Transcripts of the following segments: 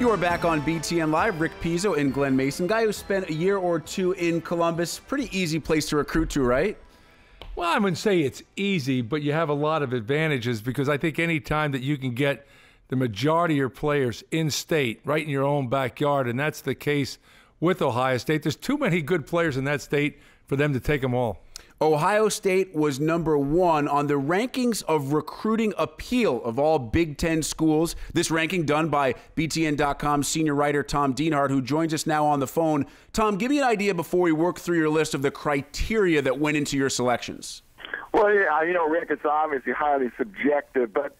You are back on BTN Live. Rick Pizzo and Glen Mason, guy who spent a year or two in Columbus. Pretty easy place to recruit to, right? Well, I wouldn't say it's easy, but you have a lot of advantages because I think any time that you can get the majority of your players in state, right in your own backyard, and that's the case with Ohio State. There's too many good players in that state for them to take them all. Ohio State was number one on the rankings of recruiting appeal of all Big Ten schools. This ranking done by BTN.com senior writer Tom Dienhart, who joins us now on the phone. Tom, give me an idea before we work through your list of the criteria that went into your selections. Well, yeah, you know, Rick, it's obviously highly subjective, but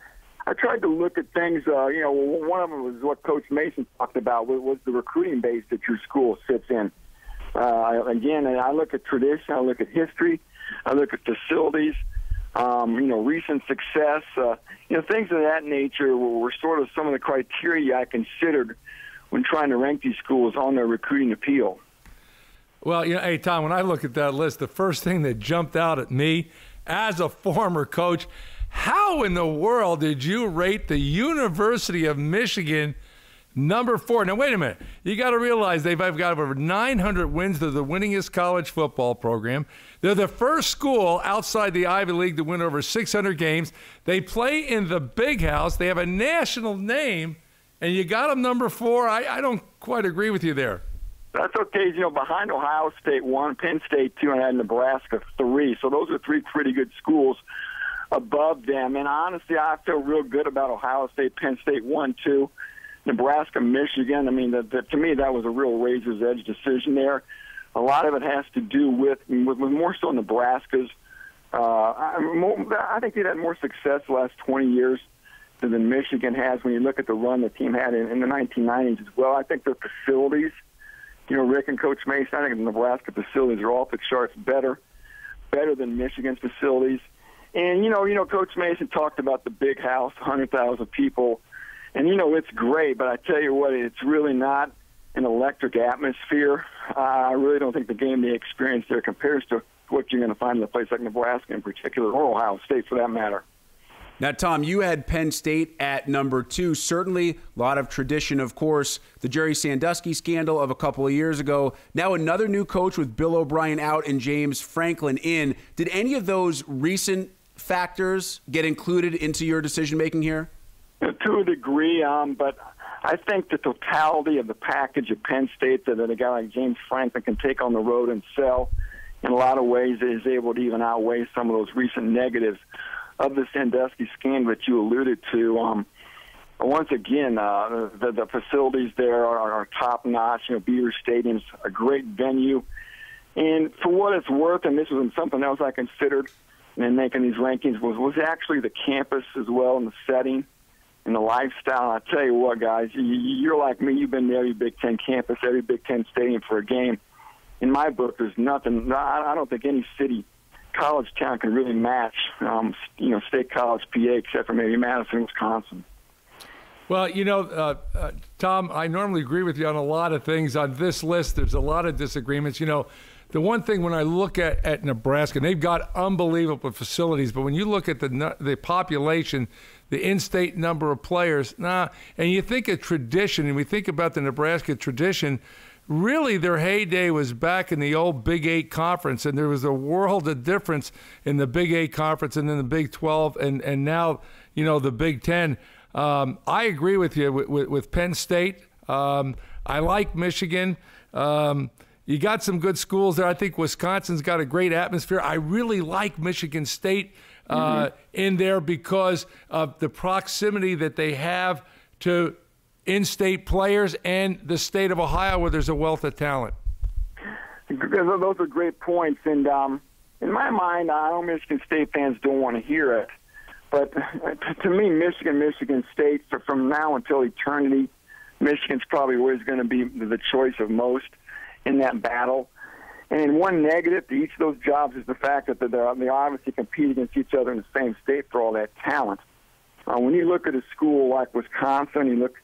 I tried to look at things. Uh, you know, one of them was what Coach Mason talked about was the recruiting base that your school sits in. Uh, again, I look at tradition, I look at history, I look at facilities, um, you know, recent success, uh, you know, things of that nature were sort of some of the criteria I considered when trying to rank these schools on their recruiting appeal. Well, you know, hey, Tom, when I look at that list, the first thing that jumped out at me as a former coach, how in the world did you rate the University of Michigan – Number four. Now, wait a minute. You got to realize they've got over 900 wins. They're the winningest college football program. They're the first school outside the Ivy League to win over 600 games. They play in the big house. They have a national name, and you got them number four. I, I don't quite agree with you there. That's okay. You know, behind Ohio State, one, Penn State, two, and I had Nebraska, three. So those are three pretty good schools above them. And honestly, I feel real good about Ohio State, Penn State, one, two. Nebraska, Michigan. I mean, the, the, to me, that was a real razor's edge decision there. A lot of it has to do with, with, with more so Nebraska's. Uh, I, more, I think they've had more success the last 20 years than Michigan has when you look at the run the team had in, in the 1990s as well. I think their facilities, you know, Rick and Coach Mason, I think the Nebraska facilities are off the charts better, better than Michigan's facilities. And you know, you know, Coach Mason talked about the big house, 100,000 people and you know it's great, but I tell you what, it's really not an electric atmosphere. Uh, I really don't think the game they experience there compares to what you're going to find in a place like Nebraska, in particular, or Ohio State, for that matter. Now, Tom, you had Penn State at number two. Certainly, a lot of tradition, of course. The Jerry Sandusky scandal of a couple of years ago. Now, another new coach with Bill O'Brien out and James Franklin in. Did any of those recent factors get included into your decision making here? To a degree, um, but I think the totality of the package of Penn State that a guy like James Franklin can take on the road and sell in a lot of ways is able to even outweigh some of those recent negatives of the Sandusky scandal that you alluded to. Um, once again, uh, the, the facilities there are, are top notch. You know, Beaver Stadium's a great venue. And for what it's worth, and this was something else I considered in making these rankings, was, was actually the campus as well and the setting and the lifestyle. I tell you what, guys, you're like me. You've been to every Big Ten campus, every Big Ten stadium for a game. In my book, there's nothing. I don't think any city, college town can really match, um, you know, State College, PA, except for maybe Madison, Wisconsin. Well, you know, uh, uh, Tom, I normally agree with you on a lot of things. On this list, there's a lot of disagreements. You know, the one thing when I look at, at Nebraska, they've got unbelievable facilities, but when you look at the the population, the in-state number of players, nah, and you think of tradition, and we think about the Nebraska tradition. Really, their heyday was back in the old Big Eight conference, and there was a world of difference in the Big Eight conference and then the Big Twelve, and and now you know the Big Ten. Um, I agree with you with, with, with Penn State. Um, I like Michigan. Um, you got some good schools there. I think Wisconsin's got a great atmosphere. I really like Michigan State uh, mm-hmm. in there because of the proximity that they have to in state players and the state of Ohio, where there's a wealth of talent. Those are great points. And um, in my mind, I know Michigan State fans don't want to hear it. But to me, Michigan, Michigan State, from now until eternity, Michigan's probably always going to be the choice of most in that battle. And one negative to each of those jobs is the fact that they're, they obviously compete against each other in the same state for all that talent. Uh, when you look at a school like Wisconsin, you look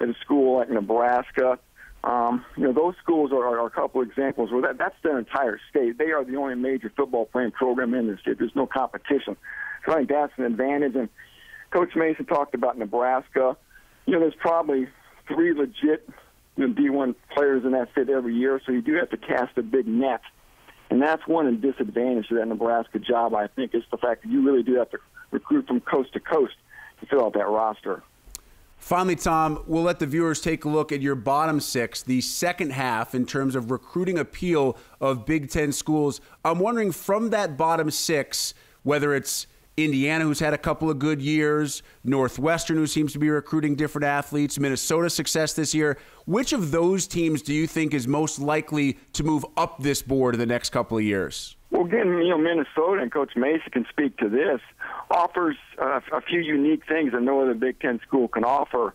at a school like Nebraska, um, you know, those schools are, are a couple examples where that, that's their entire state. They are the only major football playing program in the state. There's no competition. So I think that's an advantage. And Coach Mason talked about Nebraska. You know, there's probably three legit you know, D1 players in that fit every year, so you do have to cast a big net. And that's one disadvantage of that Nebraska job, I think, is the fact that you really do have to recruit from coast to coast to fill out that roster. Finally, Tom, we'll let the viewers take a look at your bottom six, the second half in terms of recruiting appeal of Big Ten schools. I'm wondering from that bottom six, whether it's Indiana, who's had a couple of good years, Northwestern, who seems to be recruiting different athletes, Minnesota success this year. Which of those teams do you think is most likely to move up this board in the next couple of years? Well, again, you know, Minnesota and Coach Mason can speak to this. Offers uh, a few unique things that no other Big Ten school can offer.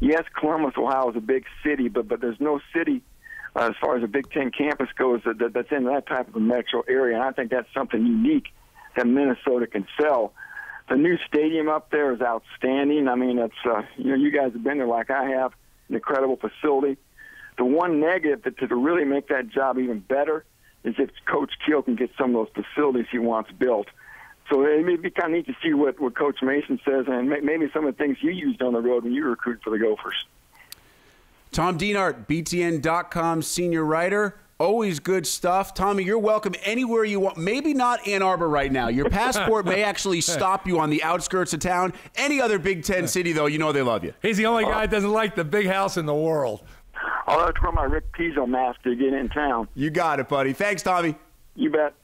Yes, Columbus, Ohio is a big city, but but there's no city uh, as far as a Big Ten campus goes that, that, that's in that type of a metro area, and I think that's something unique that Minnesota can sell. The new stadium up there is outstanding. I mean, it's uh, you know you guys have been there like I have, an incredible facility. The one negative that to really make that job even better is if Coach Kill can get some of those facilities he wants built. So it may be kind of neat to see what, what Coach Mason says and maybe some of the things you used on the road when you recruited for the Gophers. Tom Dienhart, BTN.com senior writer. Always good stuff. Tommy, you're welcome anywhere you want. Maybe not Ann Arbor right now. Your passport may actually stop you on the outskirts of town. Any other Big Ten city, though, you know they love you. He's the only uh, guy that doesn't like the big house in the world. I'll have to wear my Rick Pizzo mask to get in town. You got it, buddy. Thanks, Tommy. You bet.